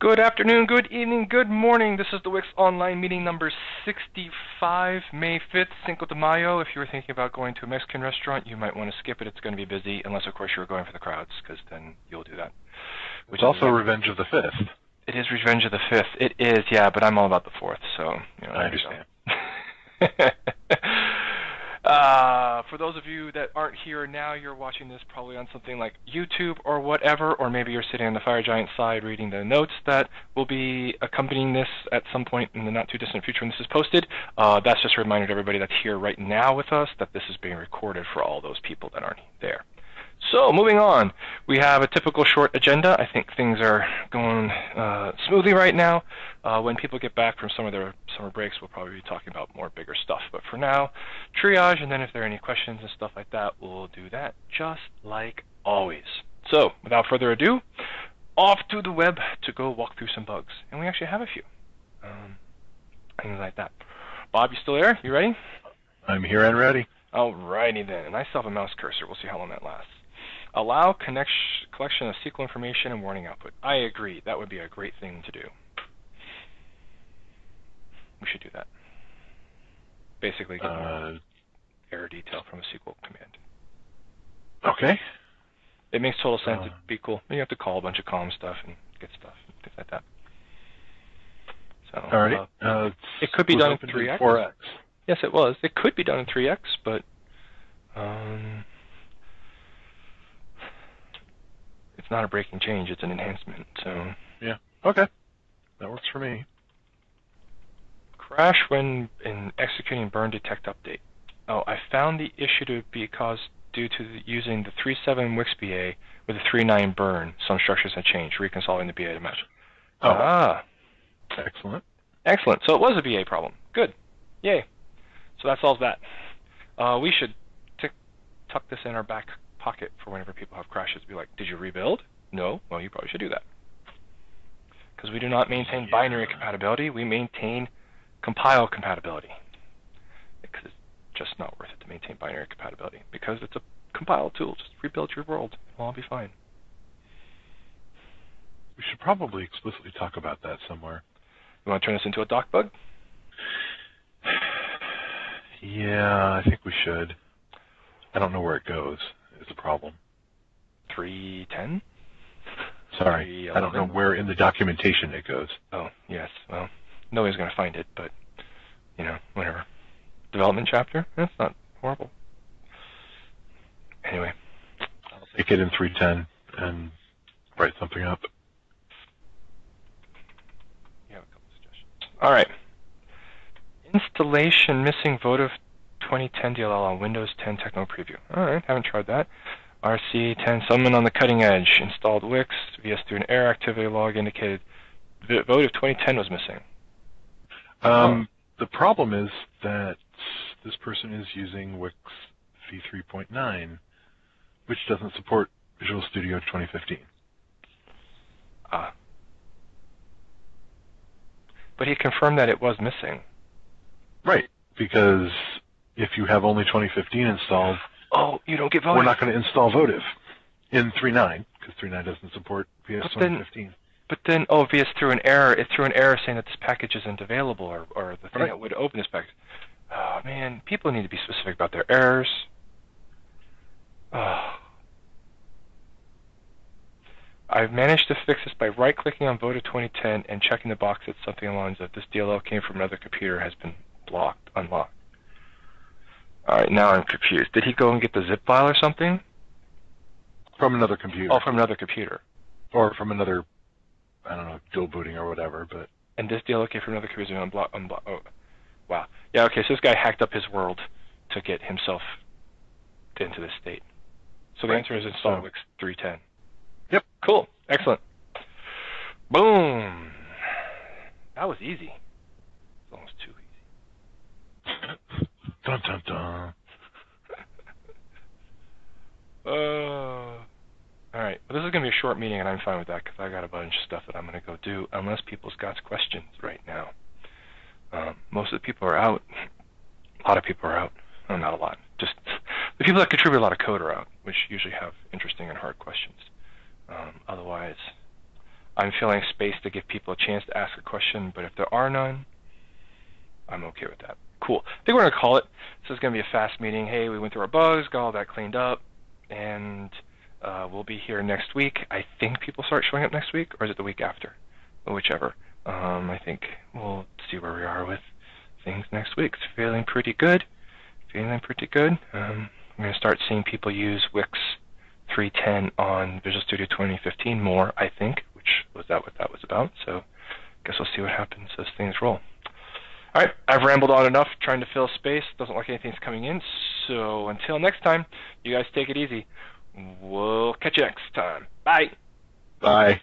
Good afternoon, good evening, good morning. This is the Wix Online meeting number 65, May 5th, Cinco de Mayo. If you were thinking about going to a Mexican restaurant, you might want to skip it. It's going to be busy, unless, of course, you're going for the crowds, because then you'll do that. Which it's also Revenge of the 5th. It is Revenge of the 5th. It is, yeah, but I'm all about the 4th, so... You know, I understand. Uh, for those of you that aren't here now, you're watching this probably on something like YouTube or whatever, or maybe you're sitting on the FireGiant side reading the notes that will be accompanying this at some point in the not too distant future when this is posted. Uh, that's just a reminder to everybody that's here right now with us that this is being recorded for all those people that aren't there. So, moving on, we have a typical short agenda. I think things are going uh, smoothly right now. Uh, when people get back from some of their summer breaks, we'll probably be talking about more bigger stuff. But for now, triage, and then if there are any questions and stuff like that, we'll do that just like always. So, without further ado, off to the web to go walk through some bugs. And we actually have a few. Um, things like that. Bob, you still there? You ready? I'm here and ready. Alrighty then. And I still have a mouse cursor. We'll see how long that lasts. Allow connection, collection of SQL information and warning output. I agree. That would be a great thing to do. We should do that. Basically, get uh, error detail from a SQL command. Okay. It makes total sense. Uh, It'd be cool. You have to call a bunch of column stuff and get stuff and things like that. So, Alrighty. Uh, uh, it could be done in 3x. 4x. Yes, it was. It could be done in 3x, but um, it's not a breaking change, it's an enhancement. So Yeah. Okay. That works for me. Crash when in executing burn detect update. Oh, I found the issue to be caused due to the, using the 3.7 Wix BA with the 3.9 burn. Some structures have changed, reconciling the BA to match. Oh. Ah. Excellent. Excellent. So it was a BA problem. Good. Yay. So that solves that. Uh, we should tuck this in our back pocket for whenever people have crashes. Be like, did you rebuild? No. Well, you probably should do that. Because we do not maintain yeah. binary compatibility. We maintain compile compatibility. Because it's just not worth it to maintain binary compatibility. Because it's a compile tool. Just rebuild your world. It'll all be fine. We should probably explicitly talk about that somewhere. You want to turn this into a doc bug? yeah, I think we should. I don't know where it goes is the problem. 310? Sorry, I don't know where in the documentation it goes. Oh, yes. Well, nobody's going to find it, but, you know, whatever. Development chapter? That's not horrible. Anyway. I'll take it in 310 and write something up. You have a couple suggestions. All right. Installation missing votive 2010 DLL on Windows 10 Techno Preview. Alright, haven't tried that. RC10 Summon on the cutting edge. Installed Wix. VS through an error activity log indicated the Votive 2010 was missing. Um, the problem is that this person is using Wix v3.9, which doesn't support Visual Studio 2015. Ah. But he confirmed that it was missing. Right, because if you have only 2015 installed, oh, you don't get Votive. We're not going to install Votive in 3.9 because 3.9 doesn't support VS but 2015. Then, but then, oh, VS threw an error. It threw an error saying that this package isn't available, or, or the thing right. that would open this package. Oh man, people need to be specific about their errors. Oh. I've managed to fix this by right-clicking on Votive 2010 and checking the box that something along the lines of this DLL came from another computer has been blocked, unlocked. All right, now I'm confused. Did he go and get the zip file or something? From another computer. Oh, from another computer. Or from another, I don't know, dual booting or whatever. But and this deal okay from another computer unblock unblock. Oh, wow. Yeah. Okay. So this guy hacked up his world to get himself into this state. So the right. answer is install so, Wix 310. Yep. Cool. Excellent. Boom. That was easy. Almost too easy. Dun dun dun. uh, all right. Well, this is going to be a short meeting, and I'm fine with that because I got a bunch of stuff that I'm going to go do. Unless people's got questions right now. Um, most of the people are out. A lot of people are out. Oh, not a lot. Just the people that contribute a lot of code are out, which usually have interesting and hard questions. Um, otherwise, I'm filling space to give people a chance to ask a question, but if there are none, I'm okay with that. Cool. I think we're going to call it. This is going to be a fast meeting. Hey, we went through our bugs, got all that cleaned up, and uh, we'll be here next week. I think people start showing up next week, or is it the week after? whichever. Um, I think we'll see where we are with things next week. It's feeling pretty good. Feeling pretty good. Um, I'm going to start seeing people use Wix 310 on Visual Studio 2015 more, I think, which was that what that was about. So I guess we'll see what happens as things roll. All right, I've rambled on enough trying to fill space. Doesn't look like anything's coming in. So until next time, you guys take it easy. We'll catch you next time. Bye. Bye.